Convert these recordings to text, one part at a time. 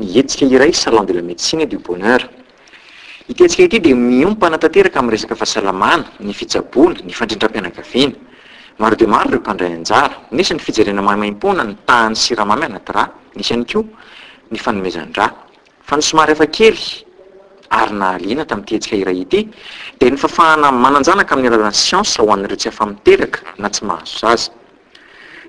netika iray salon de la médeine du boneuriky d mipaekamrekaafona nfadridra-anainarodmaro rekandrayjaranisa ny fijerena mamaipona ny tany siramamy anaty raa isay ko fezeyina tamtyetik iray ityd ffahnmanaanak amy alala'nyine ahoan'yretsy afamiteaka na tsy mahazo azy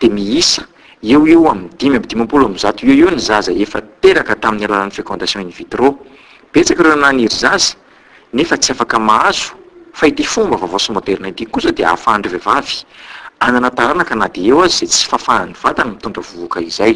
de miisa eo eo am'y dimy amy dimy mpolo am'zato eo eo ny zaza efa teraka tamin'ny alalan'ny fecondation iny vitro betsaka ireo na nyiry zaza nefa tsy afaka mahazo fa ity fomba vaovao symoterina ity ko zao de ahafahandry vihivavy ananataranaka na di eo azy za tsy fafahandry vatana mitondra vovoka izay